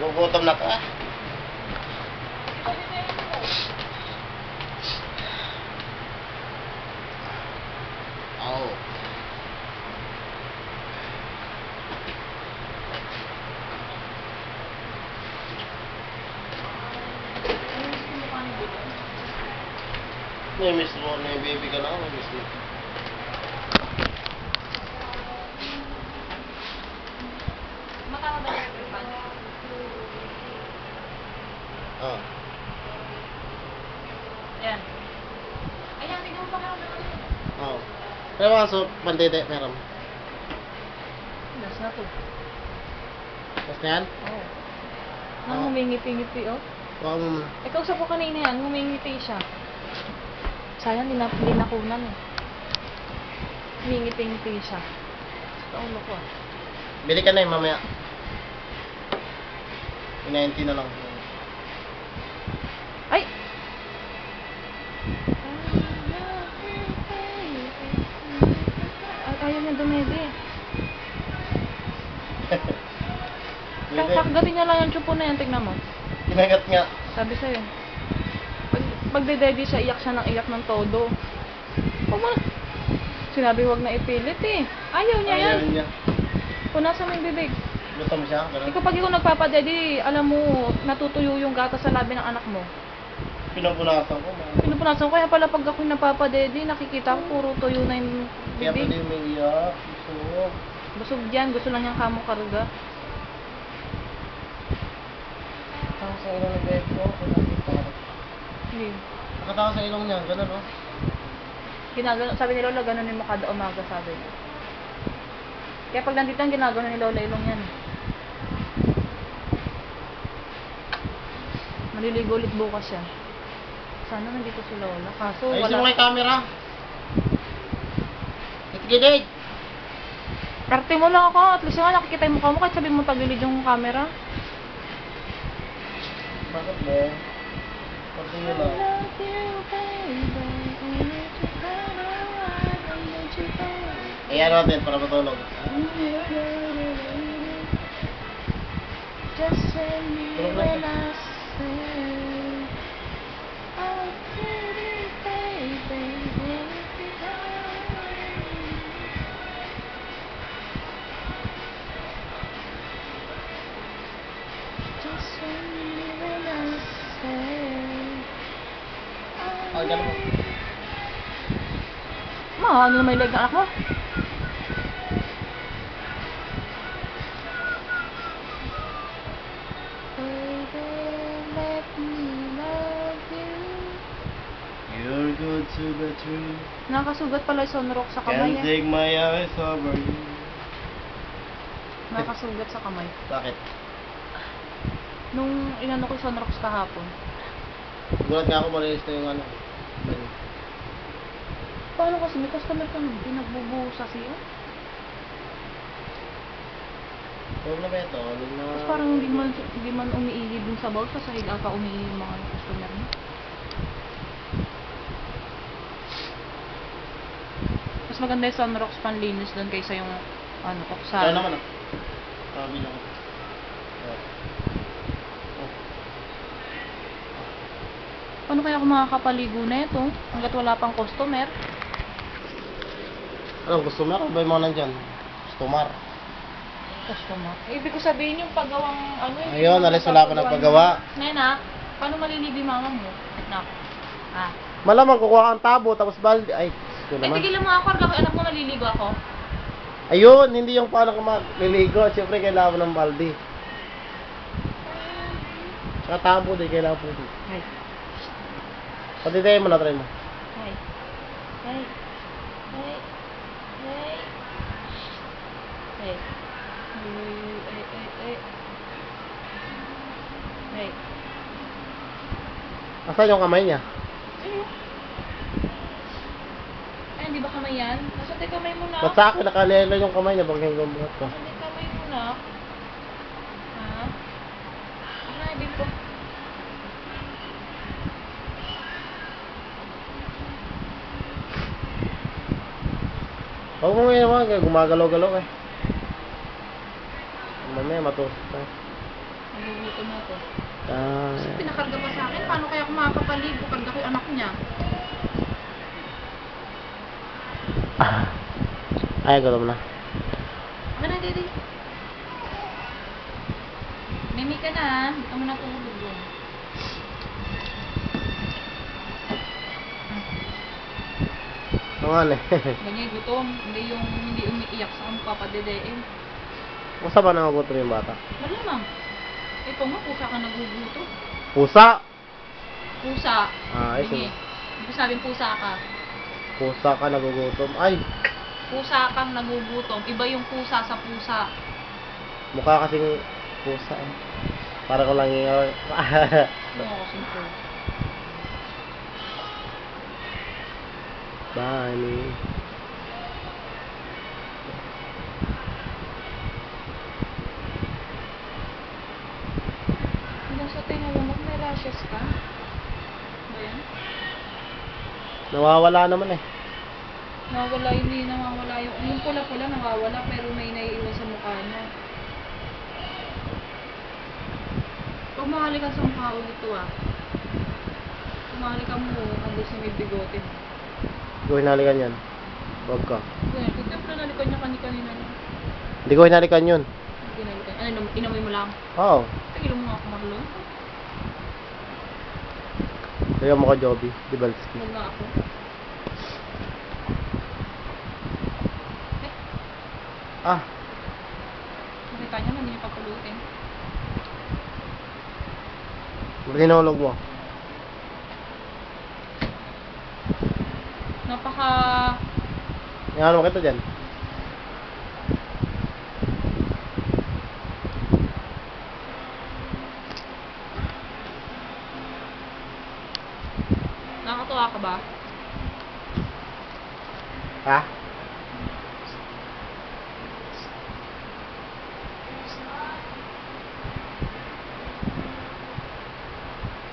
Nagugutom na ka. Oo. May miss mo, may baby ka na, may miss mo. Matama ba yung refund? Ah. Yan. Ayan, tignan mo pa kayo. Oo. Pero mga so, pandede, meron. Last na to. Tapos na yan? Oo. Ah. Nang humingiti-ngiti, oh. Muna. Eh, kausap ko kanina yan, humingiti siya. Sayang, di na, di nakunan eh. Humingiti-ngiti siya. Sa ulo ko ah. Bili ka na yun mamaya. Inainti na lang. Kakagatin niya lang yung chupo na yan, tignan mo. Kinagat nga. Sabi sa'yo. Pag, pag dedede siya, iyak siya ng iyak ng todo. Huwag mo na. Sinabi huwag na ipilit eh. Ayaw niya yan. Ayaw niya. Punasan mo yung bibig. Gusto mo siya? Ganun. Ikaw pag ikaw nagpapadede, alam mo, natutuyo yung gata sa labi ng anak mo. Pinupunasan ko. ma. Pinupunasan ko, kaya pala pag ako napapadede, nakikita ko puro tuyo na yung Kaya pwede bibig. may iyak. Gusto. Busog yan, gusto lang niyang kamo karuga. Sa ilong ni Beth ko. Hindi. Nakatawa sa ilong niya. Ganun oh. Ginagano, sabi ni Lola, ganun yung kada umaga, sabi niya. Kaya pag nandito ang ginagano ni Lola, ilong yan. Maliligo ulit bukas yan. Sana nandito si Lola. Kaso Ayusin mo wala. kay camera. Itigidid. Arte mo lang ako. At least nga nakikita yung mukha mo kahit sabihin mo tagilid yung camera. Bakit mo? Pag nyo lang. I love you, baby. Ayan natin para. Just send me when I say Oh, pretty baby, Just send me Ah, ganun mo. Ma, ano na may leg ang anak mo? You're good to the true. Nakasugat pala yung sunrock sa kamay Can't eh. take my eyes over you. Nakasugat sa kamay. Bakit? Nung inano ko yung sunrocks kahapon. Gulat nga ako malinis na yung ano. Paano kasi may customer ka nun? Pinagbubuhos sa siya. Huwag na ba ito? Huwag na... Tapos parang hindi man, hindi man umiihi dun sa bowl. Sa sahig ata umiihi yung mga customer mo. Mas maganda yung sunrocks panlinis dun kaysa yung ano, oksal. naman ah? Sabi lang. Oh. Paano kaya ako makakapaligo na ito? Hanggat wala pang customer. Anong customer? Ano ba yung mga nandyan? Customer. Customer? Ibig ko sabihin yung paggawang ano yung Ayun, alis wala pa ng paggawa. Nena, paano maliligo yung mama mo? Nak. Ah. Malamang kukuha kang tabo tapos balde. Ay, gusto Eh, naman. tigilan mo ako, Arga, anak mo maliligo ako. Ayun, hindi yung paano ka magliligo. Siyempre, kailangan mo ng balde. Saka tabo din, kailangan po din. Hi. Patitayin mo na, try mo. Hi. Hi. Hi. Hi. Hey. Hey, hey, hey. Hey. Asan yung kamay niya? Ayun. Ay, hindi ba kamay yan? Nasa kamay mo na. Ba't sa akin nakalelo yung kamay niya pag hanggang buhat ko? Nasa tayo kamay mo na. Ha? Ano, hindi ko. Huwag mo ngayon naman, gumagalaw-galaw eh. Mamaya matusok na. Nagugutom na ako. Ah, Pinakarga pa sa akin. Paano kaya ako makakapaligo? Karga ko yung anak niya. ah. Ay, gutom na. Ano na, Dede? Mimi ka na, ah. Hindi ka mo natulog eh. Ganyan, gutom. Hindi yung hindi umiiyak sa kamukha pa dedein. Kung ba nangagutom yung bata? Malamang. Ito nga, pusa ka nagugutom. Pusa! Pusa. Ah, ay, Sige. Sabihin pusa ka. Pusa ka nagugutom. Ay, Pusa kang nagugutom. Iba yung pusa sa pusa. mukha kasing pusa eh. Para ko lang yung... Ano ako simple. Bunny. Hanggang sa tenga mo, may rashes ka. Ba yan? Nawawala naman eh. Nawawala, hindi nawawala yung, yung pula-pula nawawala pero may naiiwan sa mukha niya. Pag mahalikan sa mukha ulit to ah. Pag mahalikan mo, andun sa may bigote mo. Hindi ko hinalikan yan. Huwag ka. Ganyan, kung siyempre nalikan niya niya. Hindi ko hinalikan yun. Hindi nalikan. Ano, inam- inamoy mo lang. Oo. Tigil mo ako, Marlon. Kaya mo ka, Joby. Dibalski. Huwag nga ako. Ah, Nakita niya, hindi niya papulutin. tinulog mo. Napaka... Yan mo kita dyan. Nakakatuwa ka ba? Ha?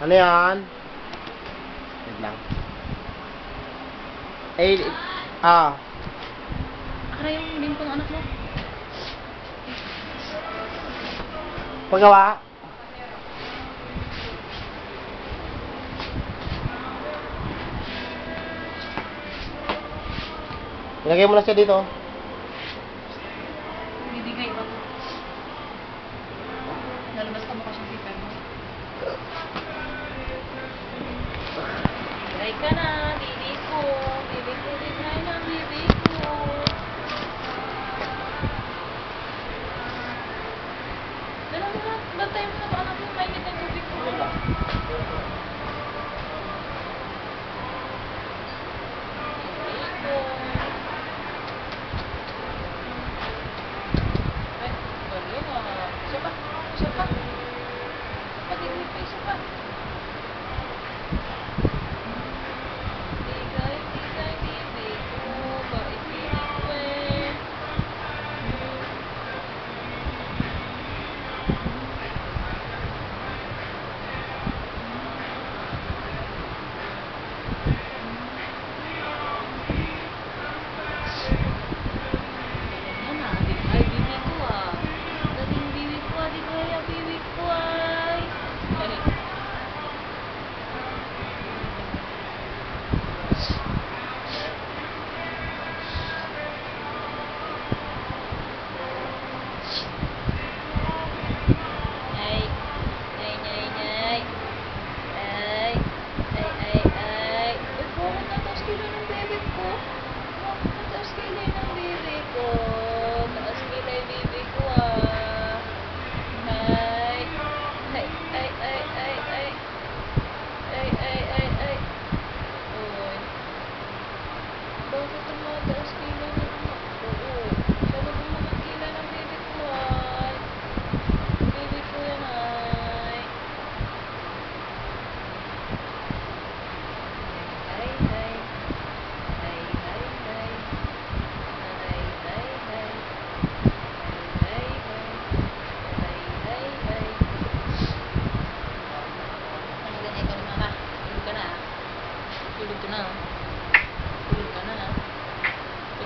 Ano yan? Wait lang. Eh, ah. Akara yung bingko ng anak mo. Pagawa. Ilagay mo na siya dito.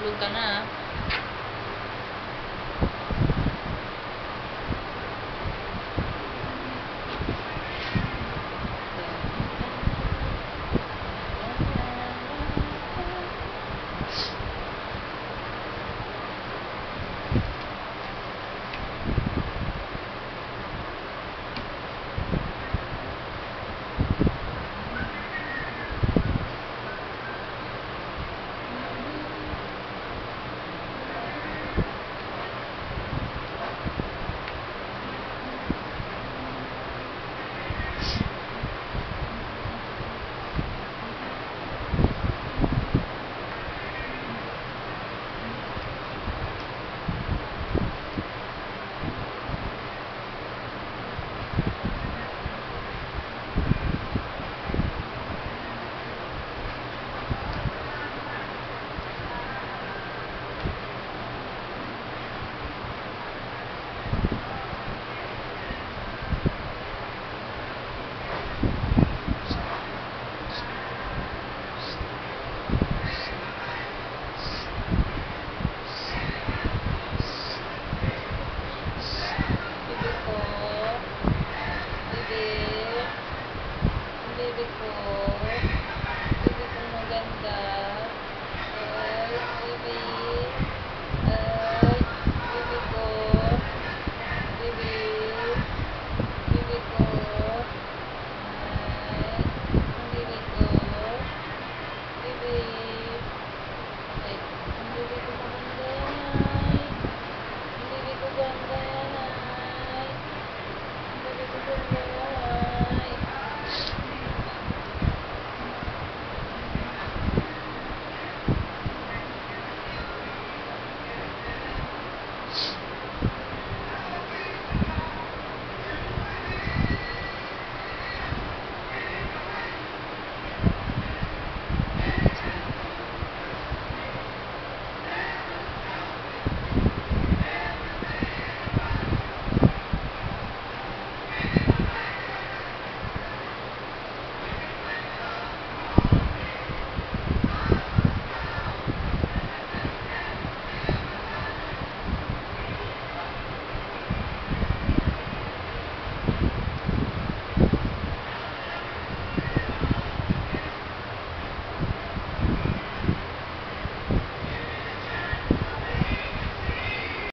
बोलताना